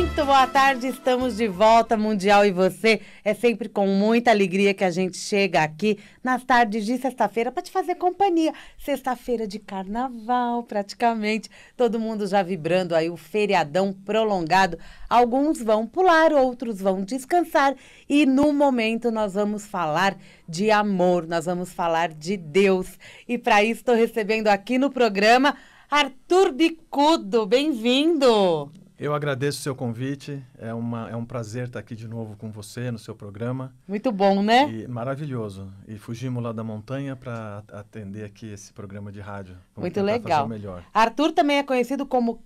Muito boa tarde, estamos de volta, Mundial e você. É sempre com muita alegria que a gente chega aqui nas tardes de sexta-feira para te fazer companhia. Sexta-feira de carnaval, praticamente. Todo mundo já vibrando aí o feriadão prolongado. Alguns vão pular, outros vão descansar. E no momento nós vamos falar de amor, nós vamos falar de Deus. E para isso estou recebendo aqui no programa Arthur Bicudo. Bem-vindo! Eu agradeço o seu convite. É, uma, é um prazer estar aqui de novo com você no seu programa. Muito bom, né? E, maravilhoso. E fugimos lá da montanha para atender aqui esse programa de rádio. Vamos Muito legal. Arthur também é conhecido como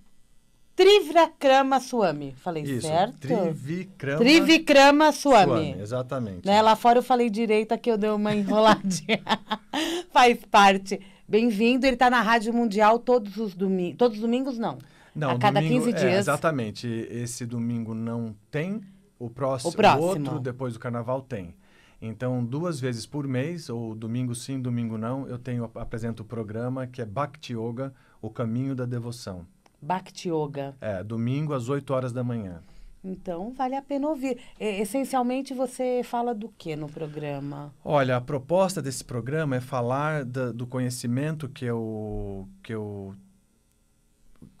Trivikrama Swami. Falei Isso, certo? Trivikrama, Trivikrama Swami. Swami. Exatamente. Né? Lá fora eu falei direito, aqui eu dei uma enroladinha. Faz parte. Bem-vindo. Ele está na Rádio Mundial todos os domingos. Todos os domingos, não. Não, a cada domingo, 15 é, dias. exatamente. Esse domingo não tem, o próximo, O próximo. outro depois do carnaval tem. Então, duas vezes por mês, ou domingo sim, domingo não, eu tenho apresento o programa que é Bhakti Yoga, o caminho da devoção. Bhakti Yoga. É, domingo às 8 horas da manhã. Então, vale a pena ouvir. Essencialmente, você fala do que no programa? Olha, a proposta desse programa é falar da, do conhecimento que eu, que eu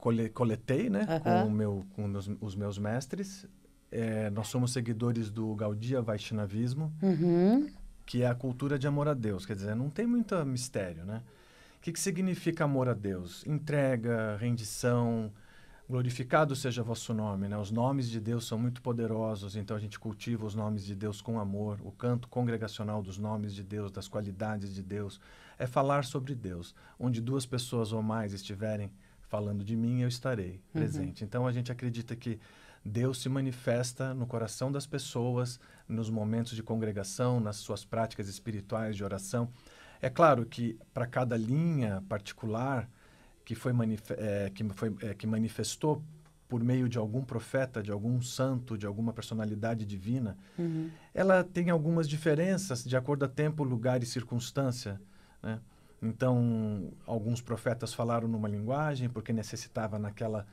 cole, coletei, né, com, o meu, com os, os meus mestres. É, nós somos seguidores do Gaudiya Vaishnavismo, Uhum. que é a cultura de amor a Deus. Quer dizer, não tem muito mistério, né? O que, que significa amor a Deus? Entrega, rendição, glorificado seja vosso nome, né? Os nomes de Deus são muito poderosos, então a gente cultiva os nomes de Deus com amor. O canto congregacional dos nomes de Deus, das qualidades de Deus, é falar sobre Deus. Onde duas pessoas ou mais estiverem falando de mim, eu estarei presente. Então a gente acredita que Deus se manifesta no coração das pessoas, nos momentos de congregação, nas suas práticas espirituais de oração. É claro que para cada linha particular que foi, eh, que, foi eh, que manifestou por meio de algum profeta, de algum santo, de alguma personalidade divina, Uhum. ela tem algumas diferenças de acordo a tempo, lugar e circunstância. Né? Então, alguns profetas falaram numa linguagem porque necessitava naquela,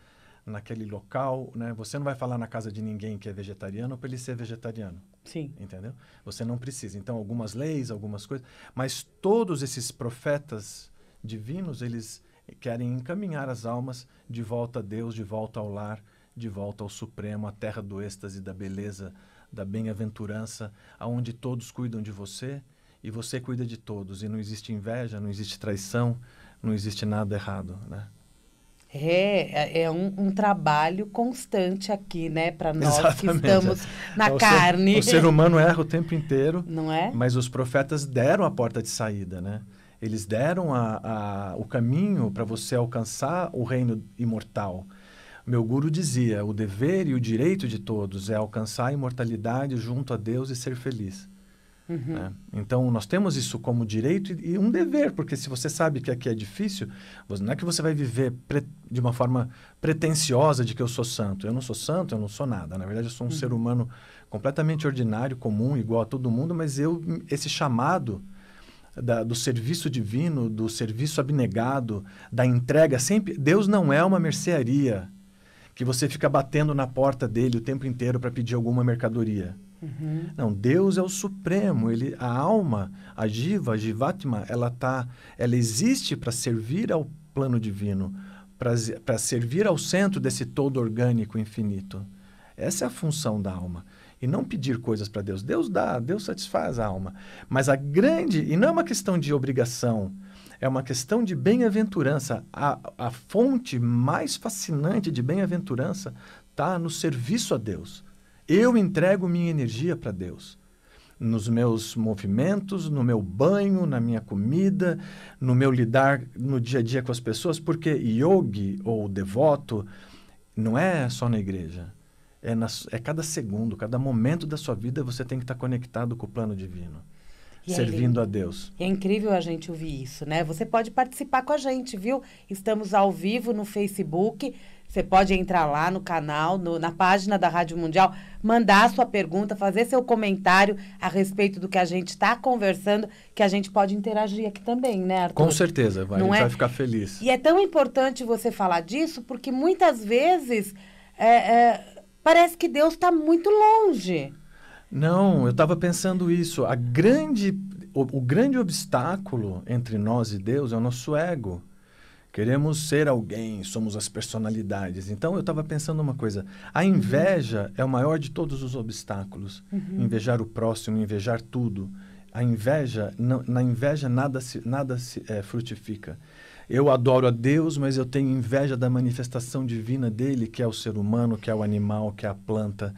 naquele local. Né? Você não vai falar na casa de ninguém que é vegetariano para ele ser vegetariano, Sim. entendeu? Você não precisa. Então, algumas leis, algumas coisas. Mas todos esses profetas divinos, eles querem encaminhar as almas de volta a Deus, de volta ao lar, de volta ao Supremo, à terra do êxtase, da beleza, da bem-aventurança, aonde todos cuidam de você e você cuida de todos. E não existe inveja, não existe traição, não existe nada errado, né? É, é- é um, um trabalho constante aqui, né? Para nós que Exatamente. estamos na É, o ser- carne. o ser humano erra o tempo inteiro, Não é? mas os profetas deram a porta de saída, né? Eles deram a, a, o caminho para você alcançar o reino imortal. Meu guru dizia: o dever e o direito de todos é alcançar a imortalidade junto a Deus e ser feliz. Uhum. né? Então, nós temos isso como direito e, e um dever, porque se você sabe que aqui é difícil, você- não é que você vai viver pre- de uma forma pretensiosa de que eu sou santo. Eu não sou santo, eu não sou nada. Na verdade, eu sou um ser humano completamente ordinário, comum, igual a todo mundo, mas eu, esse chamado da- do serviço divino, do serviço abnegado, da entrega, sempre. Deus não é uma mercearia que você fica batendo na porta dele o tempo inteiro para pedir alguma mercadoria. Uhum. Não, Deus é o supremo, ele a alma, a jiva, a jivatma, ela tá, ela existe para servir ao plano divino, para servir ao centro desse todo orgânico infinito. Essa é a função da alma. E não pedir coisas para Deus. Deus dá, Deus satisfaz a alma. Mas a grande, e não é uma questão de obrigação, é uma questão de bem-aventurança. A, a fonte mais fascinante de bem-aventurança está no serviço a Deus. Eu entrego minha energia para Deus. Nos meus movimentos, no meu banho, na minha comida, no meu lidar no dia a dia com as pessoas, porque yogi ou devoto não é só na igreja. É, na, é cada segundo, cada momento da sua vida você tem que estar conectado com o plano divino, E é servindo lindo. a Deus. É incrível a gente ouvir isso, né? Você pode participar com a gente, viu? Estamos ao vivo no Facebook. Você pode entrar lá no canal, no- na página da Rádio Mundial, mandar a sua pergunta, fazer seu comentário a respeito do que a gente está conversando, que a gente pode interagir aqui também, né, Arthur? Com certeza, vai, a Não gente é? vai ficar feliz. E é tão importante você falar disso, porque muitas vezes é, é, parece que Deus está muito longe. Não, eu estava pensando isso. A grande, o, o grande obstáculo entre nós e Deus é o nosso ego. Queremos ser alguém, somos as personalidades. Então eu estava pensando uma coisa: a inveja uhum. é o maior de todos os obstáculos. Uhum. Invejar o próximo, invejar tudo. A inveja, não, na inveja nada se, nada se é, frutifica. Eu adoro a Deus, mas eu tenho inveja da manifestação divina dele, que é o ser humano, que é o animal, que é a planta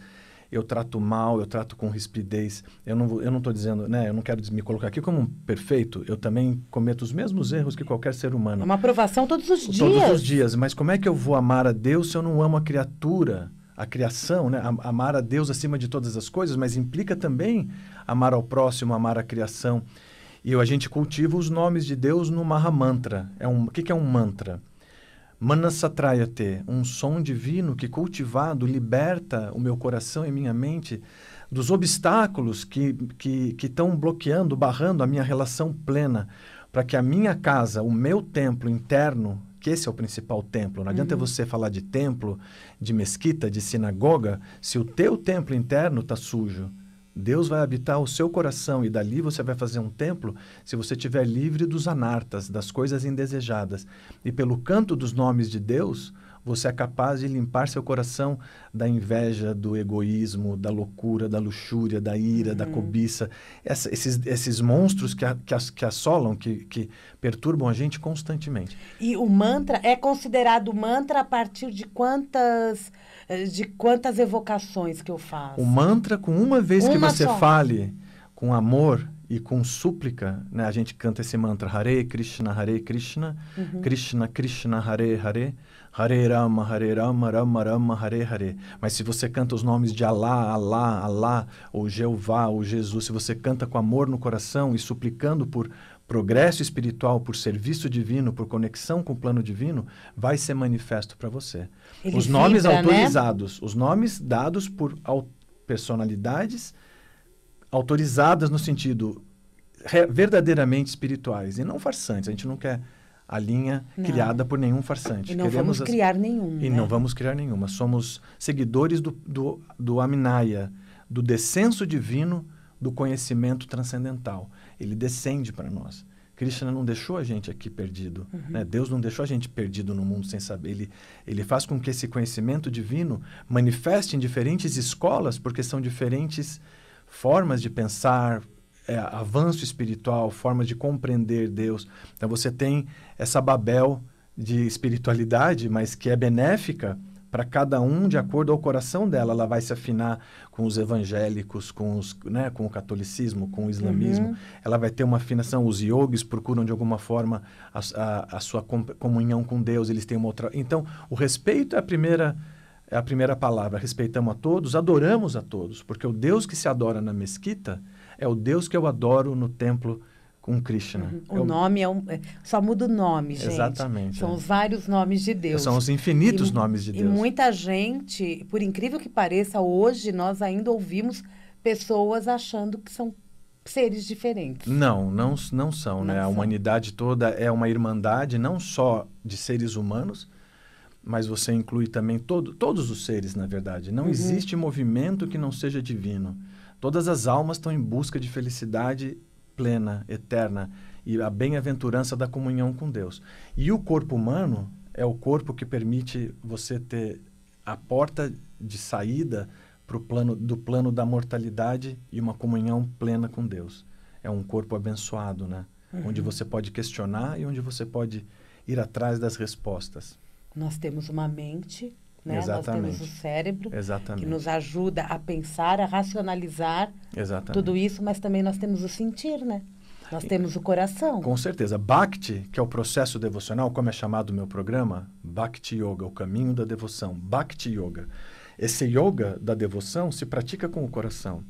eu trato mal, eu trato com rispidez. Eu não eu não estou dizendo, né? Eu não quero me colocar aqui como um perfeito. Eu também cometo os mesmos erros que qualquer ser humano. É uma aprovação todos os dias. Todos os dias. Mas como é que eu vou amar a Deus se eu não amo a criatura? A criação, né? Amar a Deus acima de todas as coisas, mas implica também amar ao próximo, amar a criação. E a gente cultiva os nomes de Deus no Mahamantra. É um, o que, que é um mantra? Manasatrayate, um som divino que cultivado liberta o meu coração e minha mente dos obstáculos que que que estão bloqueando, barrando a minha relação plena, para que a minha casa, o meu templo interno, que esse é o principal templo. Não adianta uhum. você falar de templo, de mesquita, de sinagoga, se o teu templo interno está sujo, Deus vai habitar o seu coração e dali você vai fazer um templo se você estiver livre dos anartas, das coisas indesejadas. E pelo canto dos nomes de Deus, você é capaz de limpar seu coração da inveja, do egoísmo, da loucura, da luxúria, da ira, uhum. da cobiça. Essa, esses, esses monstros que, a, que, as, que assolam, que, que perturbam a gente constantemente. E o mantra é considerado mantra a partir de quantas de quantas evocações que eu faço? O mantra, com uma vez uma que você só. fale com amor e com súplica, né? A gente canta esse mantra Hare Krishna, Hare Krishna, uhum. Krishna Krishna, Hare Hare, Hare Rama, Hare Rama, Rama Rama, Hare Hare. Mas se você canta os nomes de Alá, Alá, Alá, ou Jeová, ou Jesus, se você canta com amor no coração e suplicando por progresso espiritual, por serviço divino, por conexão com o plano divino, vai ser manifesto para você. Ele os nomes vibra, né? autorizados, né? os nomes dados por personalidades autorizadas no sentido verdadeiramente espirituais e não farsantes. A gente não quer a linha não. criada por nenhum farsante. E não Queremos vamos criar nenhum. E né? não vamos criar nenhuma. Somos seguidores do, do, do Aminaya, do descenso divino do conhecimento transcendental. Ele descende para nós. Krishna não deixou a gente aqui perdido. Uhum. Né? Deus não deixou a gente perdido no mundo sem saber. Ele, ele faz com que esse conhecimento divino manifeste em diferentes escolas, porque são diferentes formas de pensar, é, avanço espiritual, formas de compreender Deus. Então você tem essa Babel de espiritualidade, mas que é benéfica para cada um de acordo ao coração dela. Ela vai se afinar com os evangélicos, com, os, né, com o catolicismo, com o islamismo. Uhum. Ela vai ter uma afinação. Os yogis procuram de alguma forma a, a, a sua comunhão com Deus. Eles têm uma outra. Então, o respeito é a primeira é a primeira palavra. Respeitamos a todos, adoramos a todos, porque o Deus que se adora na mesquita é o Deus que eu adoro no templo com Krishna. Uhum. O é nome é um. É, só muda o nome, gente. Exatamente. São é. os vários nomes de Deus. São os infinitos e, nomes de Deus. E muita gente, por incrível que pareça, hoje nós ainda ouvimos pessoas achando que são seres diferentes. Não, não, não são, não né? São. A humanidade toda é uma irmandade não só de seres humanos, mas você inclui também todo, todos os seres, na verdade. Não uhum. existe movimento que não seja divino. Todas as almas estão em busca de felicidade plena, eterna e a bem-aventurança da comunhão com Deus. E o corpo humano é o corpo que permite você ter a porta de saída pro plano do plano da mortalidade e uma comunhão plena com Deus. É um corpo abençoado, né? Uhum. Onde você pode questionar e onde você pode ir atrás das respostas. Nós temos uma mente, né? Exatamente. Nós temos o cérebro Exatamente. que nos ajuda a pensar, a racionalizar Exatamente. tudo isso, mas também nós temos o sentir, né? Nós temos o coração. Com certeza. Bhakti, que é o processo devocional, como é chamado o meu programa, Bhakti Yoga, o caminho da devoção, Bhakti Yoga. Esse yoga da devoção se pratica com o coração.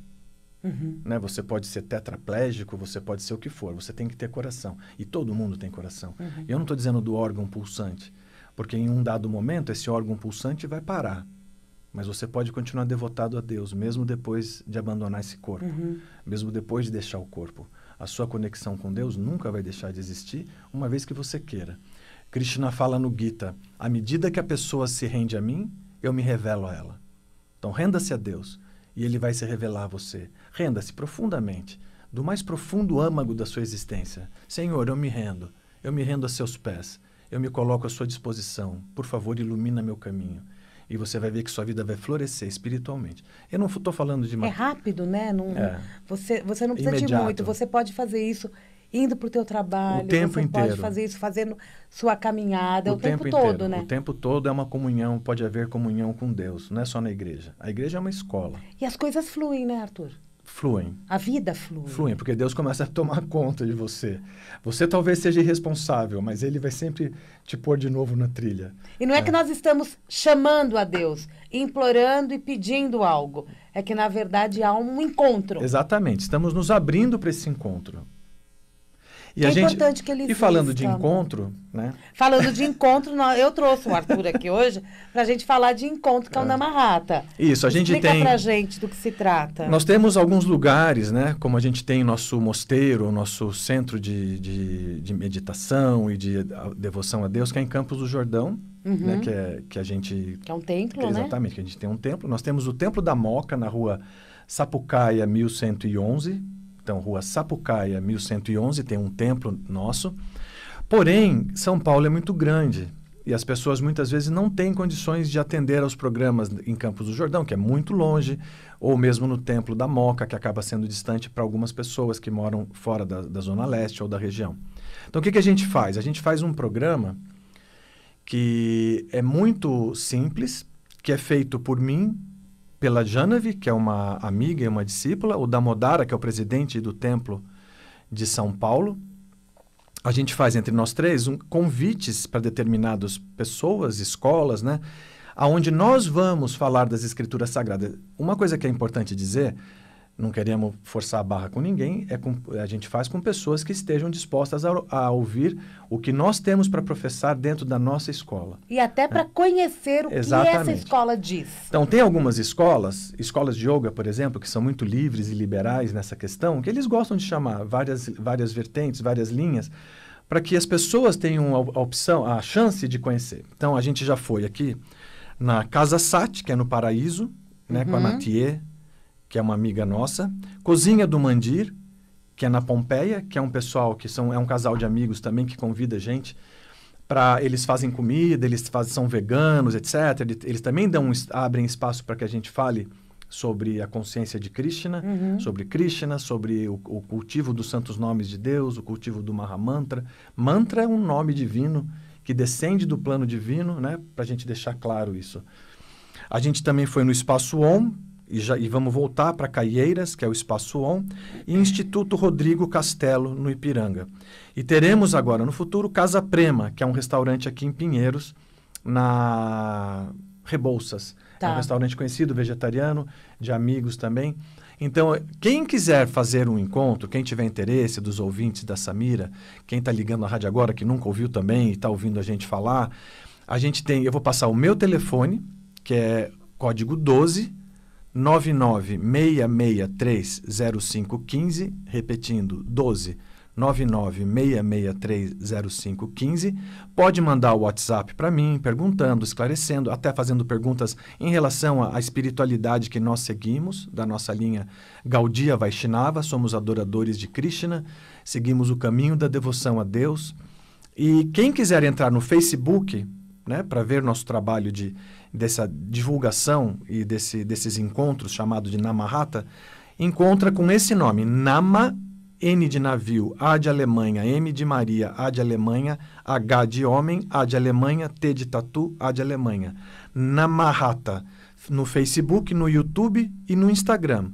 Uhum. Né? Você pode ser tetraplégico, você pode ser o que for, você tem que ter coração. E todo mundo tem coração. Uhum. Eu não estou dizendo do órgão pulsante, porque em um dado momento esse órgão pulsante vai parar. Mas você pode continuar devotado a Deus, mesmo depois de abandonar esse corpo, uhum. mesmo depois de deixar o corpo a sua conexão com Deus nunca vai deixar de existir, uma vez que você queira. Krishna fala no Gita: à medida que a pessoa se rende a mim, eu me revelo a ela. Então, renda-se a Deus e Ele vai se revelar a você. Renda-se profundamente, do mais profundo âmago da sua existência. Senhor, eu me rendo, eu me rendo a seus pés, eu me coloco à sua disposição. Por favor, ilumina meu caminho. E você vai ver que sua vida vai florescer espiritualmente. Eu não estou falando de uma... É rápido, né? Não, É. Você, você não precisa Imediato. de muito. Você pode fazer isso indo para o teu trabalho. O tempo você inteiro. pode fazer isso fazendo sua caminhada o, tempo, inteiro. todo, né? O tempo todo é uma comunhão, pode haver comunhão com Deus, não é só na igreja. A igreja é uma escola. E as coisas fluem, né, Arthur? Fluem. A vida flui. Fluem, porque Deus começa a tomar conta de você. Você talvez seja irresponsável, mas Ele vai sempre te pôr de novo na trilha. E não é, que nós estamos chamando a Deus, implorando e pedindo algo. É que, na verdade, há um encontro. Exatamente. Estamos nos abrindo para esse encontro. E É a gente, importante que ele E falando de exista. encontro, né? Falando de encontro, eu trouxe o Arthur aqui hoje para a gente falar de encontro, que é o Namarrata. Isso, a gente Explica tem. pra gente do que se trata. Nós temos alguns lugares, né? Como a gente tem nosso mosteiro, nosso centro de, de, de meditação e de a- devoção a Deus, que é em Campos do Jordão, né? Que, é, que a gente Que é um templo, Que- né? Exatamente, que a gente tem um templo. Nós temos o Templo da Moca na rua Sapucaia 1111. Então, rua Sapucaia 1111 tem um templo nosso. Porém, São Paulo é muito grande e as pessoas muitas vezes não têm condições de atender aos programas em Campos do Jordão, que é muito longe, ou mesmo no Templo da Moca, que acaba sendo distante para algumas pessoas que moram fora da, da Zona Leste ou da região. Então, o que, que a gente faz? A gente faz um programa que é muito simples, que é feito por mim, pela Janavi, que é uma amiga e uma discípula, o Damodara, que é o presidente do templo de São Paulo. A gente faz entre nós três um, convites para determinadas pessoas, escolas, né? Aonde nós vamos falar das escrituras sagradas. Uma coisa que é importante dizer, não queremos forçar a barra com ninguém, é com, a gente faz com pessoas que estejam dispostas a, a ouvir o que nós temos para professar dentro da nossa escola. E até para conhecer o que essa É. Exatamente. escola diz. Então, tem algumas escolas, escolas de yoga, por exemplo, que são muito livres e liberais nessa questão, que eles gostam de chamar várias, várias vertentes, várias linhas, para que as pessoas tenham a, a opção, a chance de conhecer. Então, a gente já foi aqui na Casa Sat, que é no Paraíso, né, com a Uhum. Que é uma amiga nossa. Cozinha do Mandir, que é na Pompeia, que é um pessoal que são, é um casal de amigos também que convida a gente para eles fazem comida, eles fazem, são veganos, etc. Eles, também dão, abrem espaço para que a gente fale sobre a consciência de Krishna, Uhum. sobre Krishna, sobre o, o cultivo dos santos nomes de Deus, o cultivo do Mahamantra. Mantra é um nome divino que descende do plano divino, né? Para a gente deixar claro isso. A gente também foi no Espaço OM, e, já, e vamos voltar para Caieiras, que é o Espaço ON, e Instituto Rodrigo Castelo, no Ipiranga. E teremos agora, no futuro, Casa Prema, que é um restaurante aqui em Pinheiros, na Rebouças. É Tá. um restaurante conhecido, vegetariano, de amigos também. Então, quem quiser fazer um encontro, quem tiver interesse dos ouvintes da Samira, quem está ligando a rádio agora, que nunca ouviu também e está ouvindo a gente falar, a gente tem, eu vou passar o meu telefone, que é código 12 996630515, repetindo, 12 996630515. Pode mandar o WhatsApp para mim, perguntando, esclarecendo, até fazendo perguntas em relação à espiritualidade que nós seguimos, da nossa linha Gaudia Vaishnava, somos adoradores de Krishna, seguimos o caminho da devoção a Deus. E quem quiser entrar no Facebook, né, para ver nosso trabalho de, dessa divulgação e desse, desses encontros chamado de Namahata, encontra com esse nome, Nama, N de navio, A de Alemanha, M de Maria, A de Alemanha, H de homem, A de Alemanha, T de tatu, A de Alemanha. Namahata, no Facebook, no YouTube e no Instagram.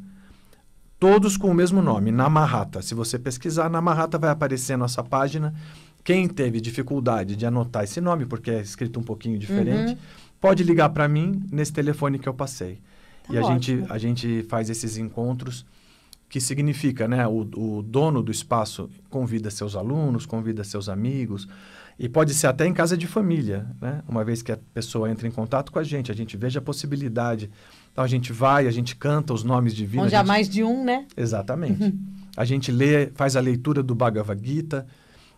Todos com o mesmo nome, Namahata. Se você pesquisar Namahata, vai aparecer a nossa página. Quem teve dificuldade de anotar esse nome, porque é escrito um pouquinho diferente, Uhum. pode ligar para mim nesse telefone que eu passei. Tá e a gente, a gente faz esses encontros, que significa, né? O, o dono do espaço convida seus alunos, convida seus amigos, e pode ser até em casa de família, né? Uma vez que a pessoa entra em contato com a gente, a gente veja a possibilidade. Então a gente vai, a gente canta os nomes divinos. Onde há gente- mais de um, né? Exatamente. a gente lê, faz a leitura do Bhagavad Gita,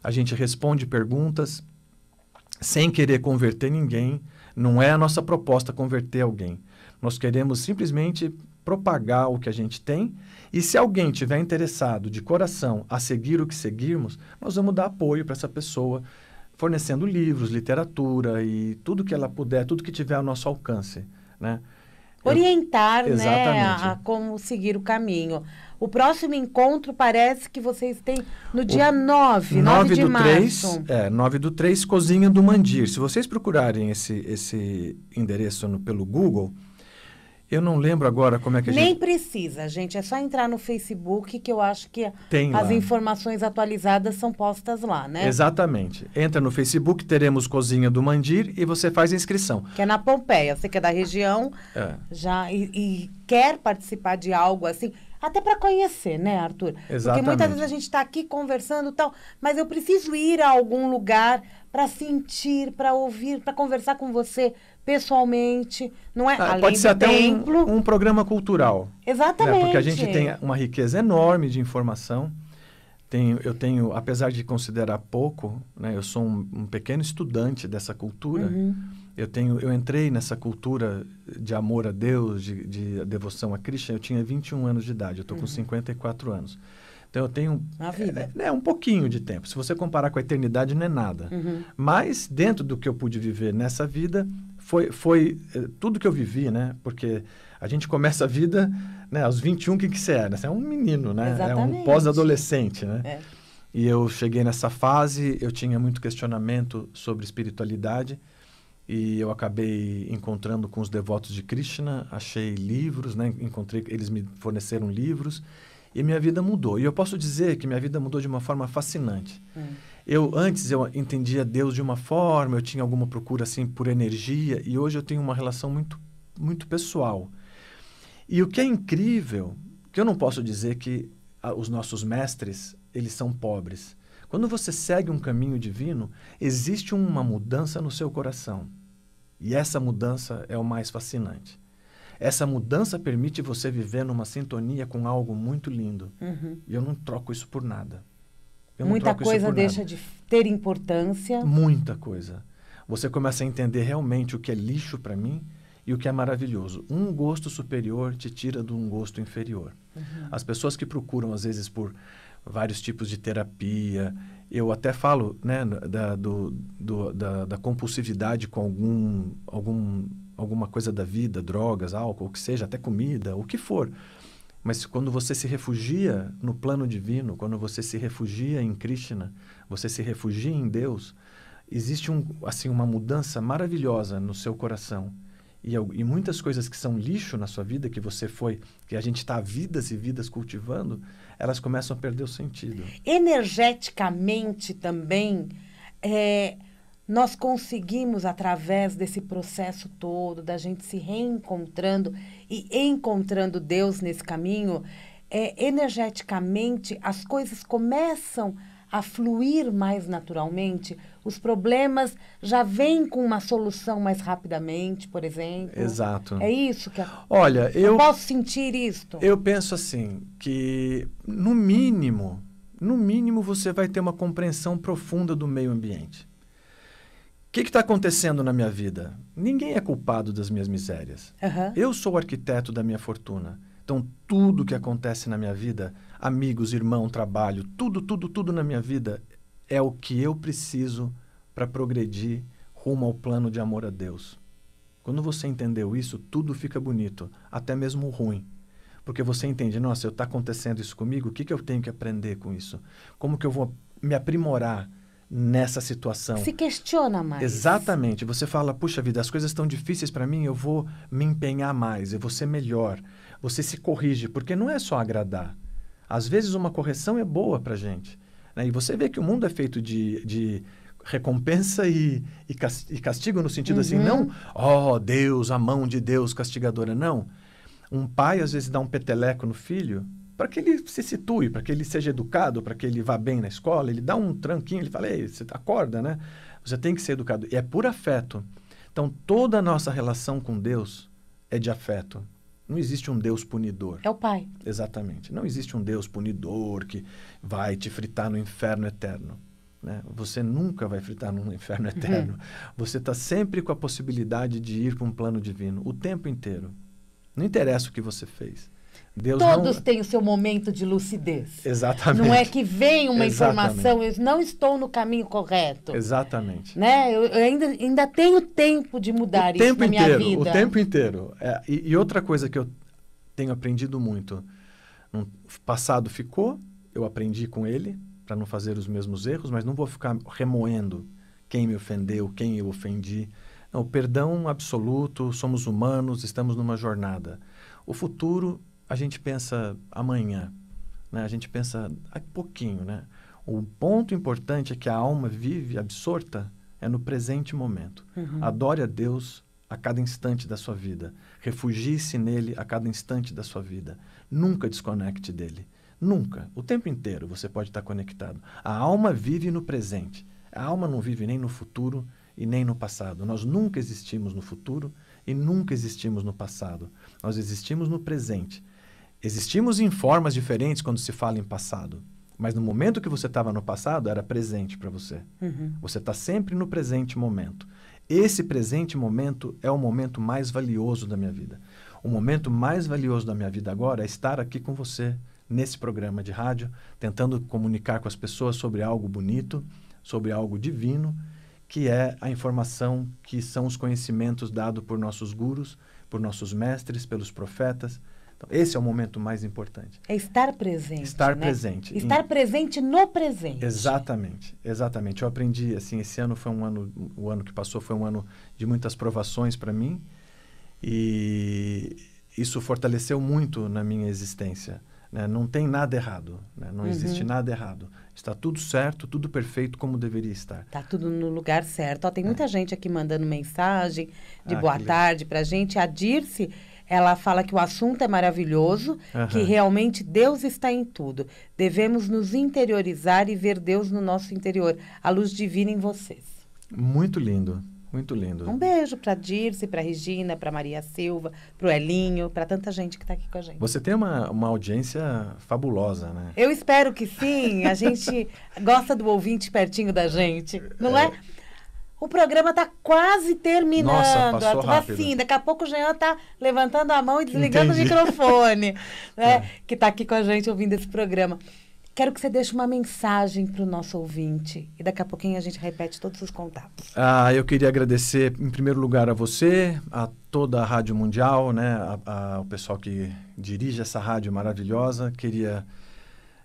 a gente responde perguntas. sem querer converter ninguém. Não é a nossa proposta converter alguém. Nós queremos simplesmente propagar o que a gente tem. E se alguém tiver interessado de coração a seguir o que seguirmos, nós vamos dar apoio para essa pessoa, fornecendo livros, literatura e tudo que ela puder, tudo que tiver ao nosso alcance, né? Orientar, Eu, né, a, a como seguir o caminho. O próximo encontro parece que vocês têm no dia o 9, 9, 9 de do março. 3, é, 9 do 3, Cozinha do Mandir. Se vocês procurarem esse, esse endereço no, pelo Google, eu não lembro agora como é que a Nem gente... precisa, gente. É só entrar no Facebook que eu acho que Tem as lá. informações atualizadas são postas lá, né? Exatamente. Entra no Facebook, teremos Cozinha do Mandir e você faz a inscrição. Que é na Pompeia. Você que é da região É. já e, e quer participar de algo assim, até para conhecer, né, Arthur? Porque Exatamente. muitas vezes a gente está aqui conversando e tal, mas eu preciso ir a algum lugar para sentir, para ouvir, para conversar com você pessoalmente, não é? Ah, pode ser até templo. um, um programa cultural. né? Exatamente. Porque a gente tem uma riqueza enorme de informação. Tenho, eu tenho, apesar de considerar pouco, né, eu sou um, um pequeno estudante dessa cultura. Uhum. Eu tenho, eu entrei nessa cultura de amor a Deus, de, de devoção a Cristo. Eu tinha 21 anos de idade. Eu estou com 54 anos. Então eu tenho A vida. é, é um pouquinho de tempo. Se você comparar com a eternidade, não é nada. Uhum. Mas dentro do que eu pude viver nessa vida, foi, foi eh, tudo que eu vivi, né? Porque a gente começa a vida, né? Aos 21, o que, que você é? né? Você é um menino, né? É um Exatamente. pós-adolescente, né? É. E eu cheguei nessa fase, eu tinha muito questionamento sobre espiritualidade e eu acabei encontrando com os devotos de Krishna, achei livros, né? Encontrei, eles me forneceram livros e minha vida mudou. E eu posso dizer que minha vida mudou de uma forma fascinante. Hum. Eu antes eu entendia Deus de uma forma, eu tinha alguma procura assim por energia e hoje eu tenho uma relação muito muito pessoal. E o que é incrível, que eu não posso dizer que ah, os nossos mestres, eles são pobres. Quando você segue um caminho divino, existe uma mudança no seu coração. E essa mudança é o mais fascinante. Essa mudança permite você viver numa sintonia com algo muito lindo. Uhum. E eu não troco isso por nada. Muita coisa deixa nada. de ter importância. Muita coisa. Você começa a entender realmente o que é lixo para mim e o que é maravilhoso. Um gosto superior te tira de um gosto inferior. As pessoas que procuram, às vezes, por vários tipos de terapia, eu até falo né, da, do, do- da, da compulsividade com algum, algum, alguma coisa da vida, drogas, álcool, o que seja, até comida, o que for. Mas quando você se refugia no plano divino, quando você se refugia em Krishna, você se refugia em Deus, existe um, assim uma mudança maravilhosa no seu coração. E, e muitas coisas que são lixo na sua vida, que você foi, que a gente está vidas e vidas cultivando, elas começam a perder o sentido. Energeticamente também, é, nós conseguimos, através desse processo todo, da gente se reencontrando e encontrando Deus nesse caminho, é, energeticamente as coisas começam a fluir mais naturalmente, os problemas já vêm com uma solução mais rapidamente, por exemplo. Exato. É isso que a- Olha, eu eu, posso sentir isto. eu penso assim, que no mínimo, no mínimo você vai ter uma compreensão profunda do meio ambiente. O que está acontecendo na minha vida? Ninguém é culpado das minhas misérias. Aham. Eu sou o arquiteto da minha fortuna. Então, tudo que acontece na minha vida, amigos, irmão, trabalho, tudo, tudo, tudo na minha vida é o que eu preciso para progredir rumo ao plano de amor a Deus. Quando você entendeu isso, tudo fica bonito, até mesmo ruim. Porque você entende, nossa, está acontecendo isso comigo, o que, que eu tenho que aprender com isso? Como que eu vou me aprimorar nessa situação? Se questiona mais. Exatamente. Você fala, puxa vida, as coisas estão difíceis para mim, eu vou me empenhar mais, eu vou ser melhor. Você se corrige, porque não é só agradar. Às vezes uma correção é boa para gente. né? E você vê que o mundo é feito de, de recompensa e, e, cas- castigo no sentido assim, Uhum. não, ó Deus, a mão de Deus castigadora, não. Um pai às vezes dá um peteleco no filho para que ele se situe, para que ele seja educado, para que ele vá bem na escola, ele dá um tranquinho, ele fala, ei, você acorda, né? Você tem que ser educado. E é por afeto. Então, toda a nossa relação com Deus é de afeto. Não existe um Deus punidor. É o pai. Exatamente. Não existe um Deus punidor que vai te fritar no inferno eterno. Né? Você nunca vai fritar num inferno eterno. Você está sempre com a possibilidade de ir para um plano divino, o tempo inteiro. Não interessa o que você fez. Deus Todos não... têm o seu momento de lucidez. Exatamente. Não é que vem uma Exatamente. informação, eu não estou no caminho correto. Exatamente. Né? Eu, eu ainda, ainda tenho tempo de mudar o isso tempo na inteiro, minha vida. O tempo inteiro. É, e, e, outra coisa que eu tenho aprendido muito. No passado ficou, eu aprendi com ele, para não fazer os mesmos erros, mas não vou ficar remoendo quem me ofendeu, quem eu ofendi. Não, perdão absoluto, somos humanos, estamos numa jornada. O futuro a gente pensa amanhã, né? a gente pensa a pouquinho. Né? O ponto importante é que a alma vive absorta é no presente momento. Uhum. Adore a Deus a cada instante da sua vida. Refugie-se nele a cada instante da sua vida. Nunca desconecte dele. Nunca. O tempo inteiro você pode estar conectado. A alma vive no presente. A alma não vive nem no futuro e nem no passado. Nós nunca existimos no futuro e nunca existimos no passado. Nós existimos no presente. Existimos em formas diferentes quando se fala em passado. Mas no momento que você estava no passado, era presente para você. Uhum. Você está sempre no presente momento. Esse presente momento é o momento mais valioso da minha vida. O momento mais valioso da minha vida agora é estar aqui com você, nesse programa de rádio, tentando comunicar com as pessoas sobre algo bonito, sobre algo divino, que é a informação que são os conhecimentos dados por nossos gurus, por nossos mestres, pelos profetas então, esse é o momento mais importante. É estar presente. Estar né? presente. Estar em... presente no presente. Exatamente, exatamente. Eu aprendi assim, esse ano foi um ano, o ano que passou foi um ano de muitas provações para mim e isso fortaleceu muito na minha existência. Né? Não tem nada errado, né? não uhum. existe nada errado. Está tudo certo, tudo perfeito como deveria estar. Está tudo no lugar certo. Ó, tem muita é. gente aqui mandando mensagem de ah, boa tarde para a gente. A Dirce ela fala que o assunto é maravilhoso, uhum. que realmente Deus está em tudo. Devemos nos interiorizar e ver Deus no nosso interior, a luz divina em vocês. Muito lindo. Muito lindo. Um beijo para Dirce, para Regina, para Maria Silva, para o Elinho, para tanta gente que está aqui com a gente. Você tem uma, uma audiência fabulosa, né? Eu espero que sim. A gente gosta do ouvinte pertinho da gente, não é? é? O programa está quase terminando. Nossa, passou rápido. assim, daqui a pouco o Jean está levantando a mão e desligando Entendi. o microfone, né? É. Que está aqui com a gente ouvindo esse programa. Quero que você deixe uma mensagem para o nosso ouvinte. E daqui a pouquinho a gente repete todos os contatos. Ah, eu queria agradecer, em primeiro lugar, a você, a toda a Rádio Mundial, né? A, a, o pessoal que dirige essa rádio maravilhosa. Queria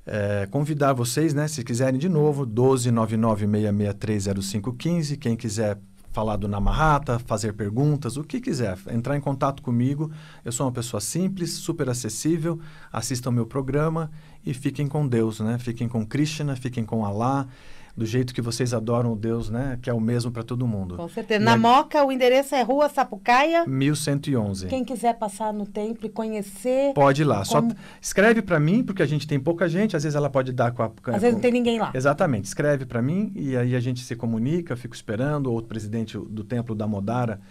é, convidar vocês, né, se quiserem de novo, 12996630515, quem quiser falar do Namahata, fazer perguntas, o que quiser, entrar em contato comigo. Eu sou uma pessoa simples, super acessível. Assistam meu programa e fiquem com Deus, né? Fiquem com Krishna, fiquem com Allah do jeito que vocês adoram o Deus, né? Que é o mesmo para todo mundo. Com certeza. Na a... Moca, o endereço é Rua Sapucaia. 1111. Quem quiser passar no templo e conhecer. Pode ir lá. Como... Só escreve para mim, porque a gente tem pouca gente, às vezes ela pode dar com a. Com... Às vezes não tem ninguém lá. Exatamente. Escreve para mim e aí a gente se comunica, fico esperando, ou o presidente do templo da Modara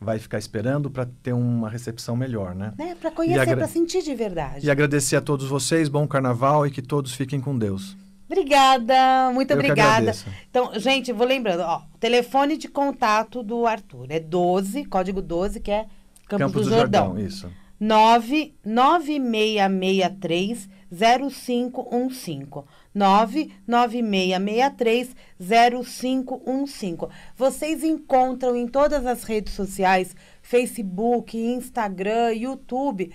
vai ficar esperando para ter uma recepção melhor, né? É, para conhecer, agra... para sentir de verdade. E agradecer a todos vocês, bom carnaval e que todos fiquem com Deus. Obrigada, muito Eu obrigada. Então, gente, vou lembrando, ó, o telefone de contato do Arthur é 12, código 12, que é Campos, Campos do, do Jordão. Jordão. Isso. 99663 0515. 99663 0515. Vocês encontram em todas as redes sociais, Facebook, Instagram, YouTube,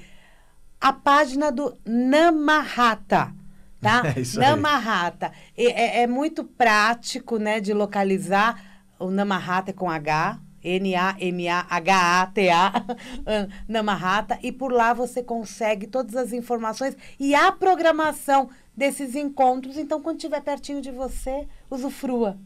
a página do Namahata tá? É isso Namahata. É, é, muito prático, né, de localizar. O Namahata é com H, N-A-M-A-H-A-T-A, Namahata, e por lá você consegue todas as informações e a programação desses encontros. Então, quando estiver pertinho de você, usufrua.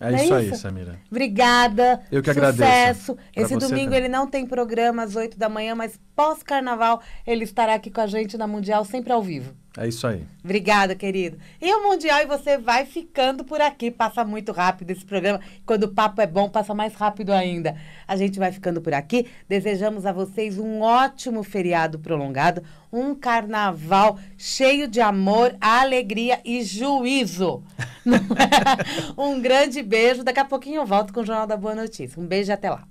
É, é isso, aí, Samira. Obrigada. Eu que Sucesso. agradeço. Esse domingo também. ele não tem programa às 8 da manhã, mas pós-carnaval ele estará aqui com a gente na Mundial, sempre ao vivo. É isso aí. Obrigada, querido. E o Mundial e você vai ficando por aqui. Passa muito rápido esse programa. Quando o papo é bom, passa mais rápido ainda. A gente vai ficando por aqui. Desejamos a vocês um ótimo feriado prolongado, um carnaval cheio de amor, alegria e juízo. um grande beijo. Daqui a pouquinho eu volto com o Jornal da Boa Notícia. Um beijo e até lá.